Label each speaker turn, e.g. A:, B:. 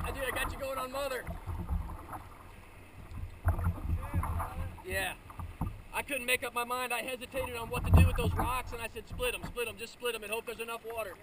A: Dude, I got you going on mother. Yeah. I couldn't make up my mind. I hesitated on what to do with those rocks, and I said, split them, split them, just split them, and hope there's enough water.